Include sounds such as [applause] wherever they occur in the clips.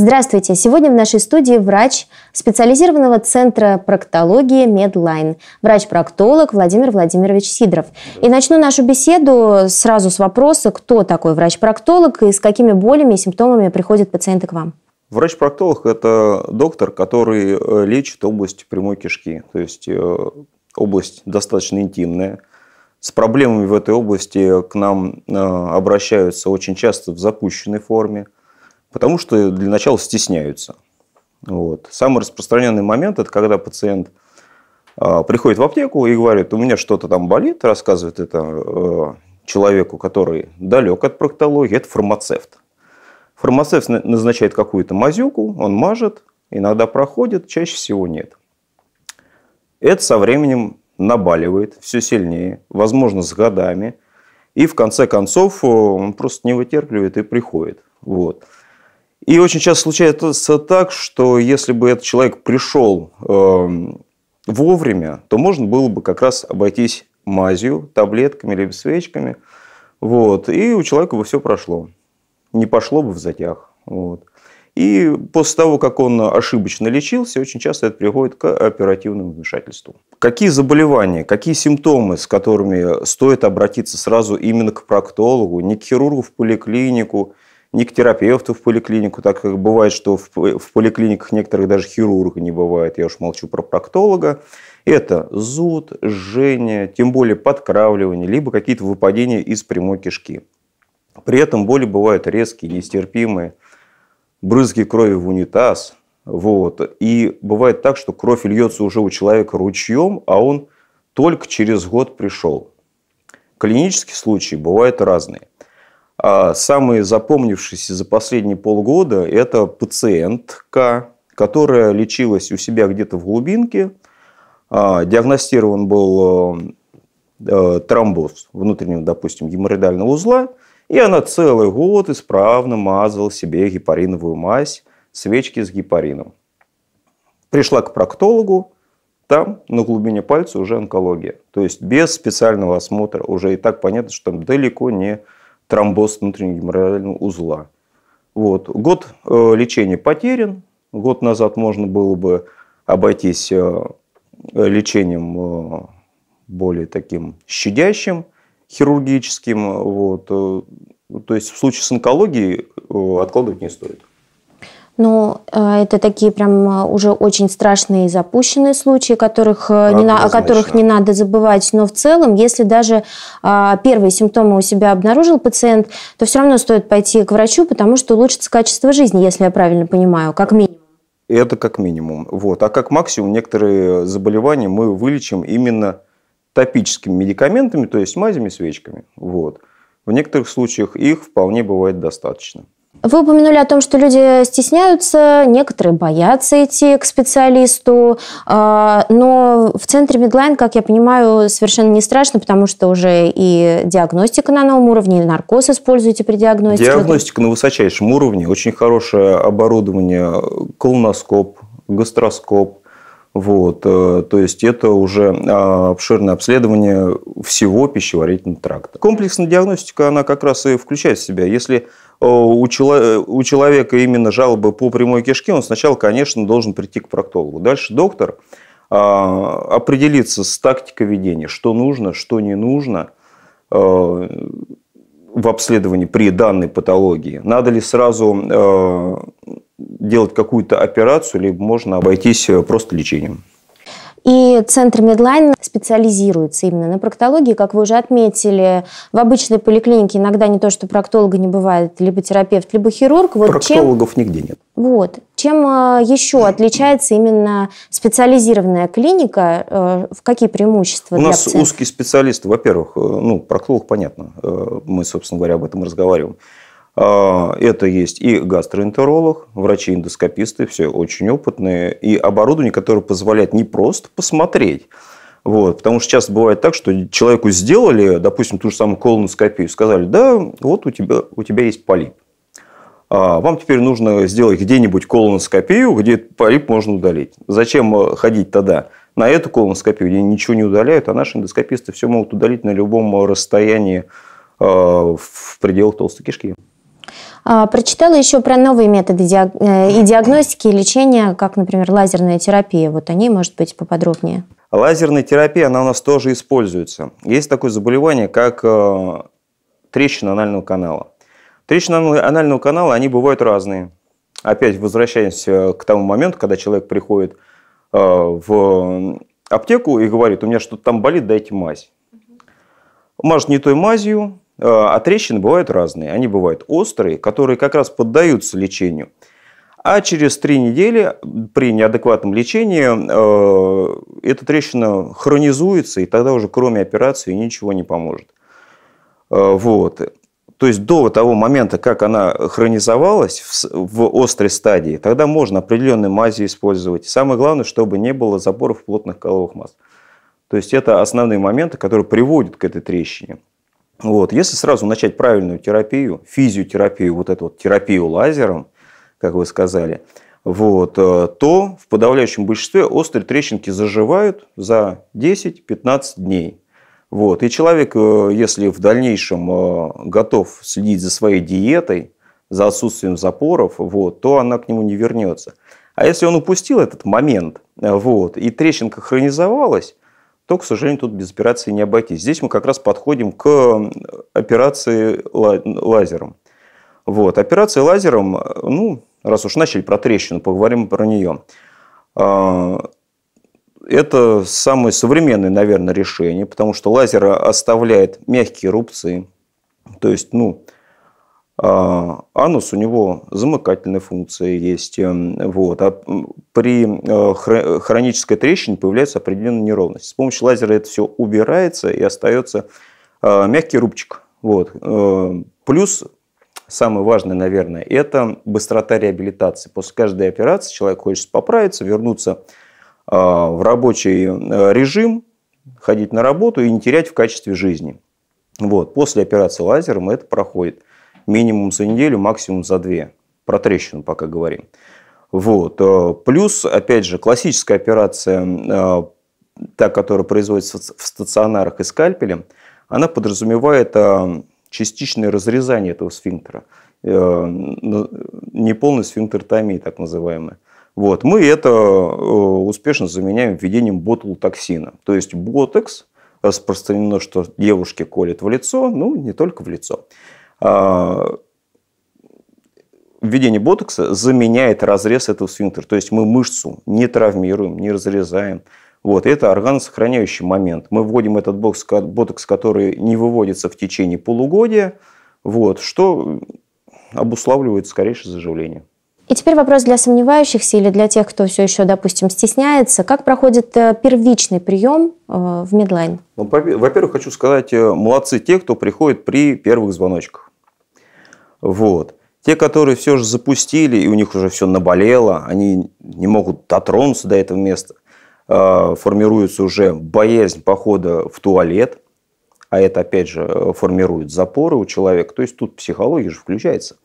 Здравствуйте! Сегодня в нашей студии врач специализированного центра проктологии Медлайн, врач-проктолог Владимир Владимирович Сидоров. И начну нашу беседу сразу с вопроса, кто такой врач-проктолог и с какими болями и симптомами приходят пациенты к вам. Врач-проктолог – это доктор, который э, лечит область прямой кишки, то есть э, область достаточно интимная. С проблемами в этой области к нам э, обращаются очень часто в запущенной форме – Потому что для начала стесняются. Вот. Самый распространенный момент – это когда пациент э, приходит в аптеку и говорит, у меня что-то там болит, рассказывает это э, человеку, который далек от проктологии, это фармацевт. Фармацевт назначает какую-то мазюку, он мажет, иногда проходит, чаще всего нет. Это со временем набаливает все сильнее, возможно, с годами. И в конце концов он просто не вытерпливает и приходит. Вот. И очень часто случается так, что если бы этот человек пришел э, вовремя, то можно было бы как раз обойтись мазью, таблетками либо свечками. Вот, и у человека бы все прошло. Не пошло бы в затяг. Вот. И после того, как он ошибочно лечился, очень часто это приводит к оперативному вмешательству. Какие заболевания, какие симптомы, с которыми стоит обратиться сразу именно к проктологу, не к хирургу в поликлинику, не к терапевту в поликлинику, так как бывает, что в, в поликлиниках некоторых даже хирурга не бывает, я уж молчу про проктолога. Это зуд, жжение, тем более подкравливание, либо какие-то выпадения из прямой кишки. При этом боли бывают резкие, нестерпимые, брызги крови в унитаз. Вот. И бывает так, что кровь льется уже у человека ручьем, а он только через год пришел. Клинические случаи бывают разные. А самые запомнившиеся за последние полгода – это пациентка, которая лечилась у себя где-то в глубинке. А, диагностирован был э, э, тромбоз внутреннего, допустим, геморроидального узла, и она целый год исправно мазала себе гепариновую мазь, свечки с гепарином. Пришла к проктологу, там на глубине пальца уже онкология. То есть без специального осмотра уже и так понятно, что там далеко не тромбоз внутреннего геморроидального узла. Вот. Год э, лечения потерян. Год назад можно было бы обойтись э, лечением э, более таким щадящим, хирургическим. Вот. То есть в случае с онкологией откладывать не стоит. Ну, э, это такие прям э, уже очень страшные запущенные случаи, которых э, не на, о которых не надо забывать. Но в целом, если даже а, первые симптомы у себя обнаружил пациент, то все равно стоит пойти к врачу, потому что улучшится качество жизни, если я правильно понимаю, как минимум. Это как минимум. Вот. А как максимум некоторые заболевания мы вылечим именно топическими медикаментами, то есть мазями, свечками. Вот. В некоторых случаях их вполне бывает достаточно. Вы упомянули о том, что люди стесняются, некоторые боятся идти к специалисту, а, но в центре Медлайн, как я понимаю, совершенно не страшно, потому что уже и диагностика на новом уровне, и наркоз используете при диагностике. Диагностика на высочайшем уровне, очень хорошее оборудование, колоноскоп, гастроскоп, вот, э, то есть это уже а, обширное обследование всего пищеварительного тракта. Комплексная диагностика, она как раз и включает в себя, если Э, у, у человека именно жалобы по прямой кишке, он сначала, конечно, должен прийти к проктологу. Дальше доктор а, определиться с тактикой ведения, что нужно, что не нужно э, в обследовании при данной патологии. Надо ли сразу э, делать какую-то операцию, либо можно обойтись просто лечением. И центр Медлайн специализируется именно на проктологии, как вы уже отметили. В обычной поликлинике иногда не то, что проктолога не бывает, либо терапевт, либо хирург. Вот Проктологов чем... нигде нет. Вот. Чем э, еще отличается именно специализированная клиника? Э, в какие преимущества У нас пациентов? узкие специалисты. Во-первых, э, ну, проктолог, понятно. Мы, собственно говоря, об этом разговариваем. А, это есть и гастроэнтеролог, врачи-эндоскописты, все очень опытные, и оборудование, которое позволяет не просто посмотреть, вот, потому что часто бывает так, что человеку сделали, допустим, ту же самую колоноскопию, сказали, да, вот у тебя, у тебя есть полип. А вам теперь нужно сделать где-нибудь колоноскопию, где полип можно удалить. Зачем э, ходить тогда на эту колоноскопию, где ничего не удаляют, а наши эндоскописты все могут удалить на любом расстоянии э, в пределах толстой кишки. А, прочитала еще про новые методы диаг... Э, и диагностики, и лечения, как, например, лазерная терапия. Вот о ней, может быть, поподробнее. Лазерная терапия, она у нас тоже используется. Есть такое заболевание, как э, трещина анального канала. Трещины анального канала, они бывают разные. Опять возвращаясь к тому моменту, когда человек приходит э, в аптеку и говорит, у меня что-то там болит, дайте мазь. Мажет не той мазью, э, а трещины бывают разные. Они бывают острые, которые как раз поддаются лечению. А через три недели при неадекватном лечении э, эта трещина хронизуется, и тогда уже кроме операции ничего не поможет. Э, вот. То есть до того момента, как она хронизовалась в, в острой стадии, тогда можно определенные мази использовать. Самое главное, чтобы не было запоров плотных коловых масс. То есть это основные моменты, которые приводят к этой трещине. Вот. Если сразу начать правильную терапию, физиотерапию, вот эту вот терапию лазером, как вы сказали, вот, э, то в подавляющем большинстве острые трещинки заживают за 10-15 дней. Вот. И человек, э, если в дальнейшем э, готов следить за своей диетой, за отсутствием запоров, вот, то она к нему не вернется. А если он упустил этот момент, вот, и трещинка хронизовалась, то, к сожалению, тут без операции не обойтись. Здесь мы как раз подходим к операции лазером. Вот. Операция лазером, ну, раз уж начали про трещину, поговорим про нее. А, это самое современное, наверное, решение, потому что лазер оставляет мягкие рубцы. То есть, ну, анус у него замыкательная функция есть. Эм, вот. А при э, хронической трещине появляется определенная неровность. С помощью лазера это все убирается и остается а, мягкий рубчик. Вот. Э, плюс самое важное, наверное, это быстрота реабилитации. После каждой операции человек хочет поправиться, вернуться а, в рабочий э, режим, ходить на работу и не терять в качестве жизни. Вот. После операции лазером это проходит минимум за неделю, максимум за две. Про трещину пока говорим. Вот. Э, плюс, опять же, классическая операция, э, та, которая производится в стационарах и скальпелем, она подразумевает частичное разрезание этого сфинктера. Неполный сфинктертомия, так называемая. Вот. Мы это э, успешно заменяем введением ботулотоксина. То есть ботекс распространено, что девушки колят в лицо, ну, не только в лицо. А, введение ботокса заменяет разрез этого сфинктера. То есть мы мышцу не травмируем, не разрезаем. Вот, это органосохраняющий момент. Мы вводим этот ботокс, который не выводится в течение полугодия, вот, что обуславливает скорейшее заживление. И теперь вопрос для сомневающихся или для тех, кто все еще, допустим, стесняется. Как проходит э, первичный прием э, в Медлайн? Ну, во-первых, хочу сказать, э, молодцы те, кто приходит при первых звоночках. Вот. Те, которые все же запустили, и у них уже все наболело, они не могут дотронуться до этого места, формируется уже боязнь похода в туалет, а это, опять же, формирует запоры у человека. То есть тут психология же включается.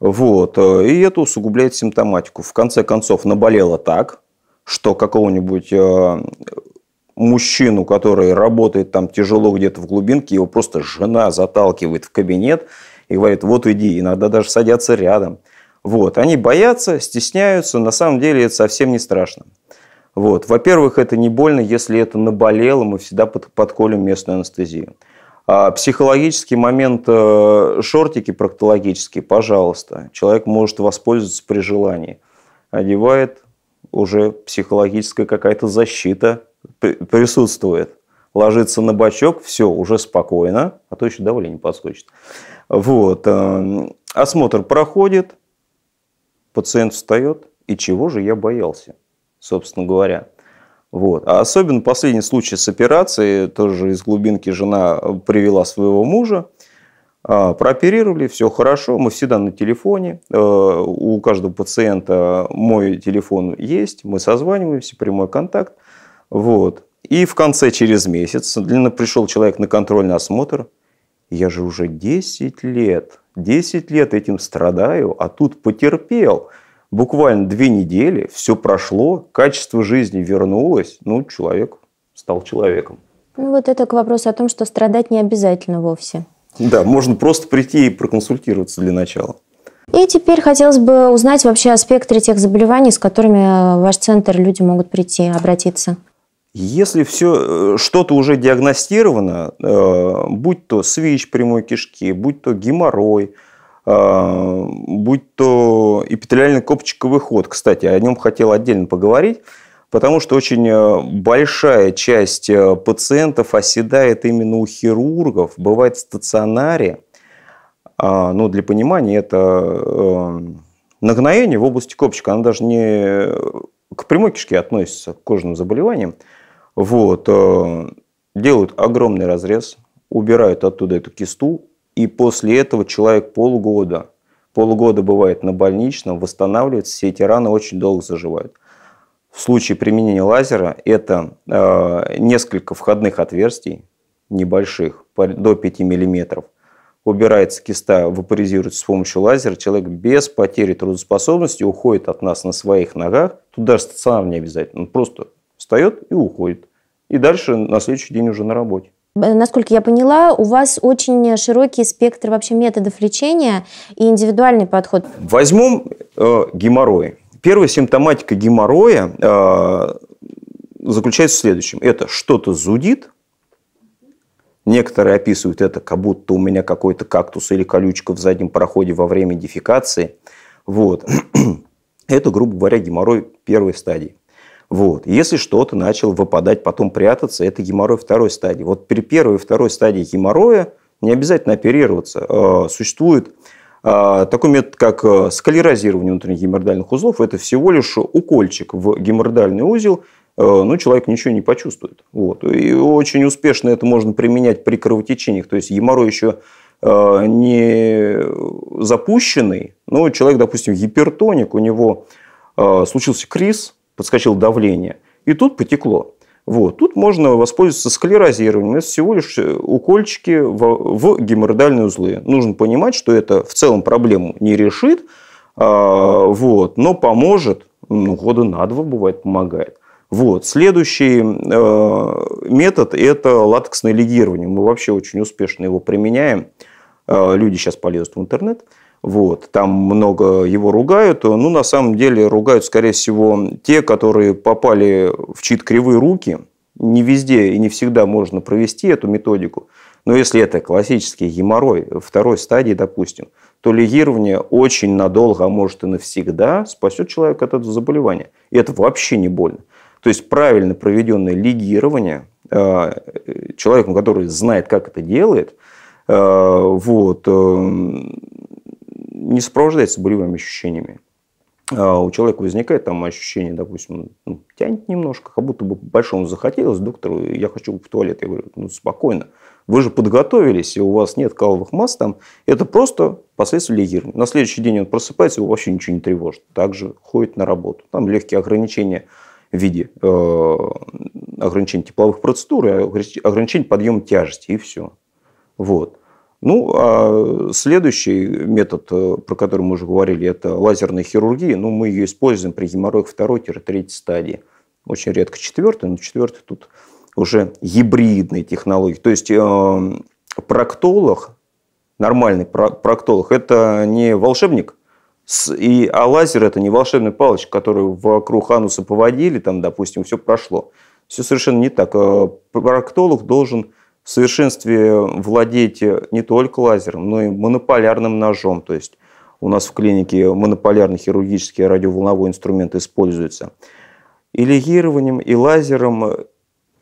Вот. И это усугубляет симптоматику. В конце концов, наболело так, что какого-нибудь э, мужчину, который работает там тяжело где-то в глубинке, его просто жена заталкивает в кабинет и говорит, вот иди, иногда даже садятся рядом. Вот. Они боятся, стесняются, на самом деле это совсем не страшно. Вот. Во-первых, это не больно, если это наболело, мы всегда подколем местную анестезию. А психологический момент, э, шортики проктологические, пожалуйста, человек может воспользоваться при желании. Одевает, уже психологическая какая-то защита присутствует. Ложится на бочок, все, уже спокойно, а то еще давление подскочит. Вот. Э, осмотр проходит, пациент встает, и чего же я боялся, собственно говоря. Вот. А особенно последний случай с операцией, тоже из глубинки жена привела своего мужа, а, прооперировали, все хорошо, мы всегда на телефоне, э, у каждого пациента мой телефон есть, мы созваниваемся, прямой контакт. Вот. И в конце, через месяц, длинно пришел человек на контрольный осмотр, я же уже 10 лет, 10 лет этим страдаю, а тут потерпел – буквально две недели, все прошло, качество жизни вернулось, ну, человек стал человеком. Ну, вот это к вопросу о том, что страдать не обязательно вовсе. Да, можно просто прийти и проконсультироваться для начала. И теперь хотелось бы узнать вообще о спектре тех заболеваний, с которыми в ваш центр люди могут прийти, обратиться. Если все э, что-то уже диагностировано, э, будь то свич прямой кишки, будь то геморрой, э, будь то эпителиальный копчиковый ход, кстати, о нем хотел отдельно поговорить, потому что очень большая часть пациентов оседает именно у хирургов, бывает в стационаре. А, ну, для понимания, это нагноение в области копчика, оно даже не к прямой кишке относится, к кожным заболеваниям. Вот, э, делают огромный разрез, убирают оттуда эту кисту, и после этого человек полгода, полгода бывает на больничном, восстанавливается, все эти раны очень долго заживают. В случае применения лазера это э, несколько входных отверстий, небольших, до 5 мм. Убирается киста, вапоризируется с помощью лазера. Человек без потери трудоспособности уходит от нас на своих ногах. Тут даже стационар не обязательно. Он просто встает и уходит. И дальше на следующий день уже на работе. Э, насколько я поняла, у вас очень широкий спектр вообще методов лечения и индивидуальный подход. Возьмем э, геморрой. Первая симптоматика геморроя э, заключается в следующем. Это что-то зудит. Некоторые описывают это, как будто у меня какой-то кактус или колючка в заднем проходе во время дефекации. Вот. [clears throat] Это, грубо говоря, геморрой первой стадии. Вот. Если что-то начало выпадать, потом прятаться, это геморрой второй стадии. Вот при первой и второй стадии геморроя не обязательно оперироваться. А, существует а, такой метод, как э, склерозирование внутренних геморроидальных узлов. Это всего лишь укольчик в геморроидальный узел, э, ну, человек ничего не почувствует. Вот. И очень успешно это можно применять при кровотечениях. То есть геморрой еще э, не запущенный, но человек, допустим, гипертоник, у него случился криз, подскочило давление, и тут потекло. Вот. Тут можно воспользоваться склерозированием. Это всего лишь укольчики в, в геморроидальные узлы. Нужно понимать, что это в целом проблему не решит, а, вот, но поможет, ну, года на два бывает помогает. Вот. Следующий э, метод – это латексное легирование. Мы вообще очень успешно его применяем. Э, люди сейчас полезут в интернет – вот, там много его ругают. Ну, на самом деле, ругают, скорее всего, те, которые попали в чьи-то кривые руки. Не везде и не всегда можно провести эту методику. Но если это классический геморрой второй стадии, допустим, то легирование очень надолго, а может и навсегда спасет человека от этого заболевания. И это вообще не больно. То есть правильно проведенное легирование э, человеком, который знает, как это делает, э, вот, э, не сопровождается болевыми ощущениями. А у человека возникает там ощущение, допустим, ну, тянет немножко, как будто бы большому захотелось доктору, я хочу в туалет. Я говорю, ну спокойно, вы же подготовились, и у вас нет каловых масс там. Это просто последствия легирования. На следующий день он просыпается, его вообще ничего не тревожит. Также ходит на работу. Там легкие ограничения в виде э, ограничений тепловых процедур ограничений подъема тяжести, и все. Вот. Ну, а следующий метод, э, про который мы уже говорили, это лазерная хирургия. Ну, мы ее используем при геморроях второй-третьей стадии. Очень редко четвертой, но четвертый тут уже гибридные технологии. То есть э, проктолог, нормальный проктолог, это не волшебник, и, а лазер это не волшебная палочка, которую вокруг ануса поводили, там, допустим, все прошло. Все совершенно не так. Э, проктолог должен в совершенстве владеть не только лазером, но и монополярным ножом. То есть у нас в клинике монополярный хирургический радиоволновой инструмент используется. И легированием, и лазером,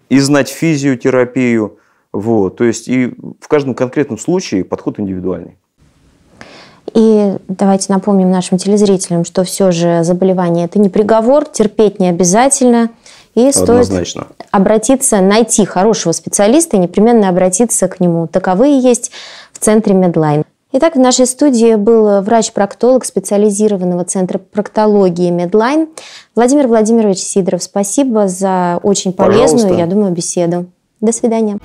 и знать физиотерапию. Вот. То есть и в каждом конкретном случае подход индивидуальный. И давайте напомним нашим телезрителям, что все же заболевание – это не приговор, терпеть не обязательно – и стоит Однозначно. обратиться, найти хорошего специалиста и непременно обратиться к нему. Таковые есть в центре Медлайн. Итак, в нашей студии был врач-проктолог специализированного центра проктологии Медлайн Владимир Владимирович Сидоров. Спасибо за очень полезную, Пожалуйста. я думаю, беседу. До свидания.